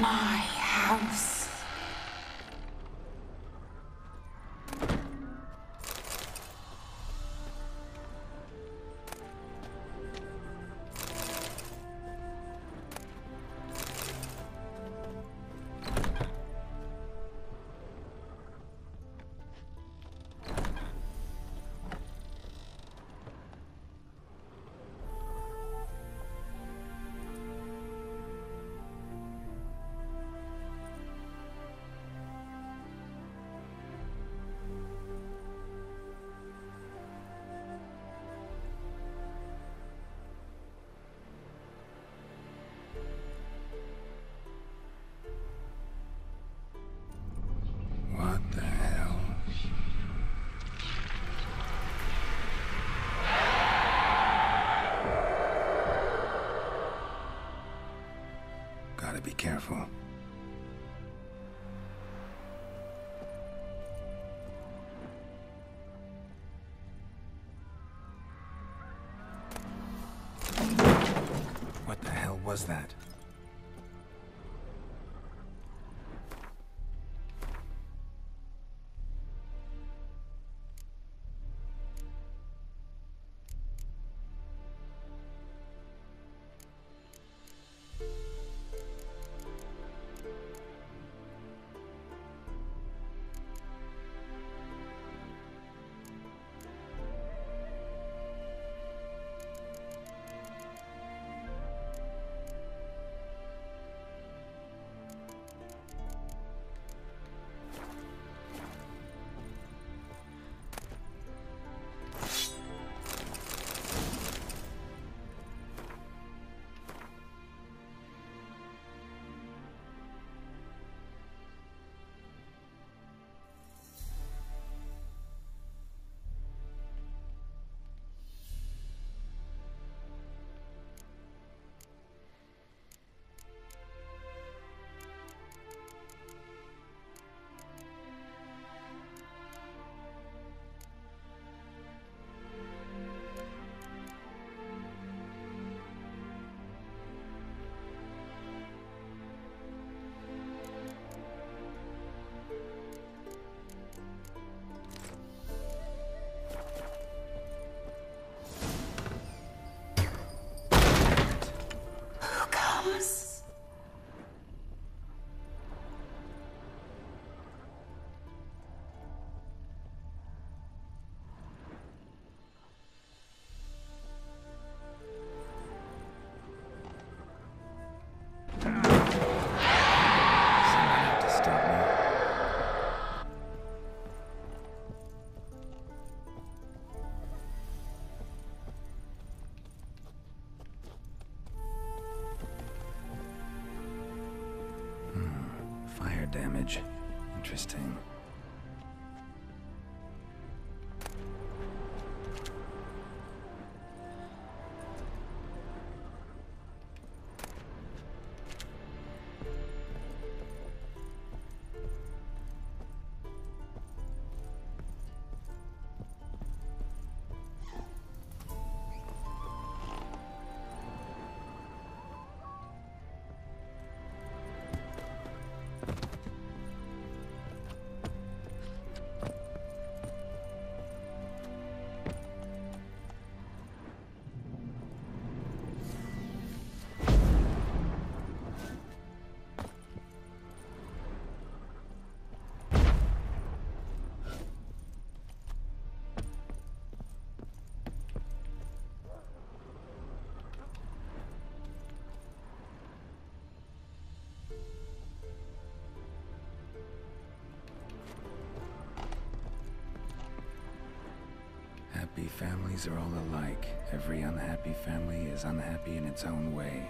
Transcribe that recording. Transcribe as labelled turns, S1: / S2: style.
S1: my house.
S2: Careful. What the hell was that?
S1: Who
S2: damage. Interesting. Families are all alike. Every unhappy family is unhappy in its own way.